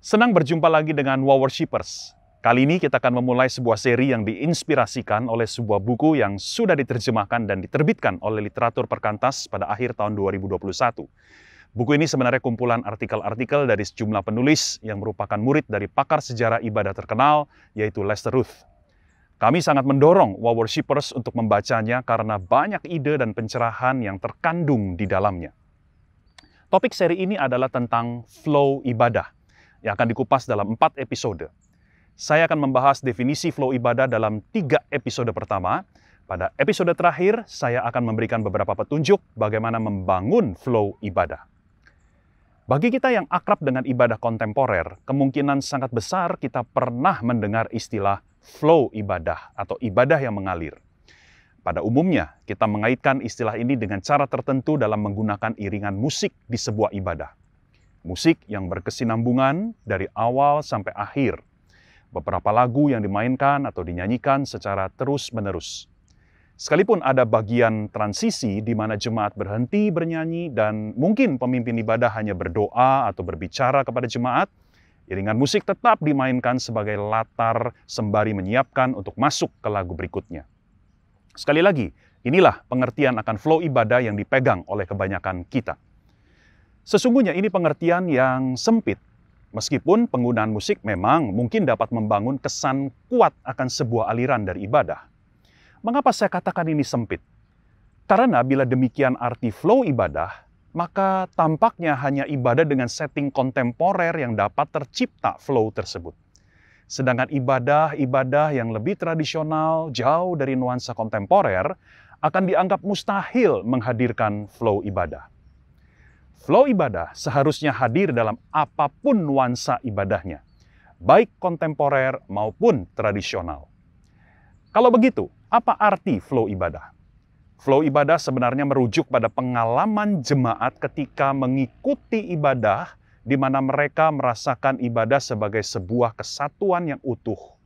Senang berjumpa lagi dengan Wow Worshippers. Kali ini kita akan memulai sebuah seri yang diinspirasikan oleh sebuah buku yang sudah diterjemahkan dan diterbitkan oleh literatur perkantas pada akhir tahun 2021. Buku ini sebenarnya kumpulan artikel-artikel dari sejumlah penulis yang merupakan murid dari pakar sejarah ibadah terkenal, yaitu Lester Ruth. Kami sangat mendorong Wow Worshippers untuk membacanya karena banyak ide dan pencerahan yang terkandung di dalamnya. Topik seri ini adalah tentang flow ibadah yang akan dikupas dalam empat episode. Saya akan membahas definisi flow ibadah dalam tiga episode pertama. Pada episode terakhir, saya akan memberikan beberapa petunjuk bagaimana membangun flow ibadah. Bagi kita yang akrab dengan ibadah kontemporer, kemungkinan sangat besar kita pernah mendengar istilah flow ibadah atau ibadah yang mengalir. Pada umumnya, kita mengaitkan istilah ini dengan cara tertentu dalam menggunakan iringan musik di sebuah ibadah musik yang berkesinambungan dari awal sampai akhir. Beberapa lagu yang dimainkan atau dinyanyikan secara terus-menerus. Sekalipun ada bagian transisi di mana jemaat berhenti bernyanyi dan mungkin pemimpin ibadah hanya berdoa atau berbicara kepada jemaat, iringan musik tetap dimainkan sebagai latar sembari menyiapkan untuk masuk ke lagu berikutnya. Sekali lagi, inilah pengertian akan flow ibadah yang dipegang oleh kebanyakan kita. Sesungguhnya ini pengertian yang sempit. Meskipun penggunaan musik memang mungkin dapat membangun kesan kuat akan sebuah aliran dari ibadah. Mengapa saya katakan ini sempit? Karena bila demikian arti flow ibadah, maka tampaknya hanya ibadah dengan setting kontemporer yang dapat tercipta flow tersebut. Sedangkan ibadah-ibadah yang lebih tradisional, jauh dari nuansa kontemporer, akan dianggap mustahil menghadirkan flow ibadah. Flow ibadah seharusnya hadir dalam apa pun nuansa ibadahnya, baik kontemporer maupun tradisional. Kalau begitu, apa arti flow ibadah? Flow ibadah sebenarnya merujuk pada pengalaman jemaat ketika mengikuti ibadah di mana mereka merasakan ibadah sebagai sebuah kesatuan yang utuh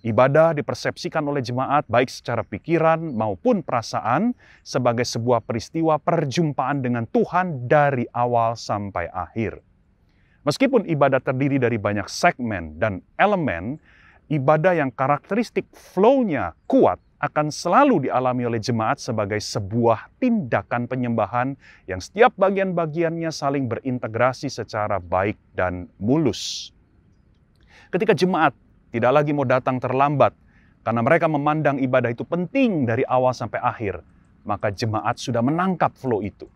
Ibadah dipersepsikan oleh jemaat baik secara pikiran maupun perasaan sebagai sebuah peristiwa perjumpaan dengan Tuhan dari awal sampai akhir. Meskipun ibadah terdiri dari banyak segmen dan elemen, ibadah yang karakteristik flow-nya kuat akan selalu dialami oleh jemaat sebagai sebuah tindakan penyembahan yang setiap bagian-bagiannya saling berintegrasi secara baik dan mulus. Ketika jemaat tidak lagi mau datang terlambat karena mereka memandang ibadah itu penting dari awal sampai akhir, maka jemaat sudah menangkap flow itu.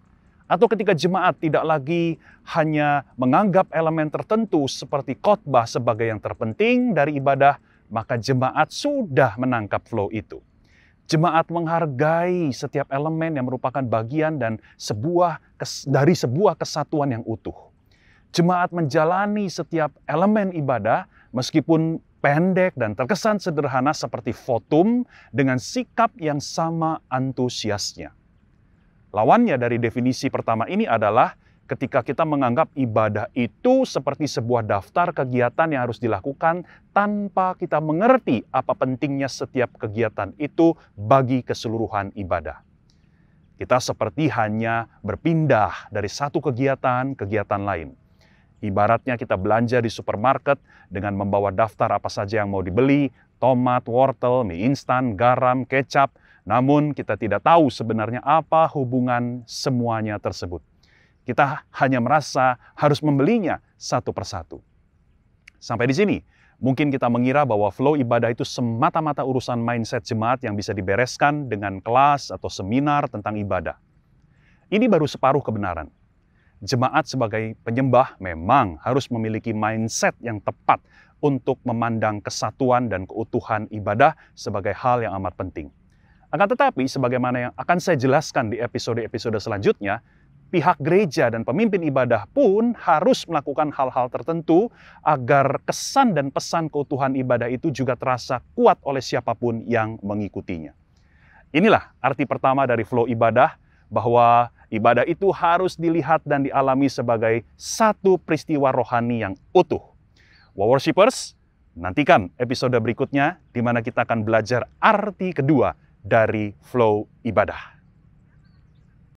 Atau ketika jemaat tidak lagi hanya menganggap elemen tertentu seperti khotbah sebagai yang terpenting dari ibadah, maka jemaat sudah menangkap flow itu. Jemaat menghargai setiap elemen yang merupakan bagian dan sebuah dari sebuah kesatuan yang utuh. Jemaat menjalani setiap elemen ibadah meskipun pendek dan terkesan sederhana seperti fotum dengan sikap yang sama antusiasnya. Lawannya dari definisi pertama ini adalah ketika kita menganggap ibadah itu seperti sebuah daftar kegiatan yang harus dilakukan tanpa kita mengerti apa pentingnya setiap kegiatan itu bagi keseluruhan ibadah. Kita seperti hanya berpindah dari satu kegiatan ke kegiatan lain Ibaratnya kita belanja di supermarket dengan membawa daftar apa saja yang mau dibeli, tomat, wortel, mie instan, garam, kecap, namun kita tidak tahu sebenarnya apa hubungan semuanya tersebut. Kita hanya merasa harus membelinya satu persatu. Sampai di sini, mungkin kita mengira bahwa flow ibadah itu semata-mata urusan mindset jemaat yang bisa dibereskan dengan kelas atau seminar tentang ibadah. Ini baru separuh kebenaran jemaat sebagai penyembah memang harus memiliki mindset yang tepat untuk memandang kesatuan dan keutuhan ibadah sebagai hal yang amat penting. Akan tetapi, sebagaimana yang akan saya jelaskan di episode-episode selanjutnya, pihak gereja dan pemimpin ibadah pun harus melakukan hal-hal tertentu agar kesan dan pesan keutuhan ibadah itu juga terasa kuat oleh siapa pun yang mengikutinya. Inilah arti pertama dari flow ibadah, bahwa Ibadah itu harus dilihat dan dialami sebagai satu peristiwa rohani yang utuh. Wow Worshippers, nantikan episode berikutnya di mana kita akan belajar arti kedua dari flow ibadah.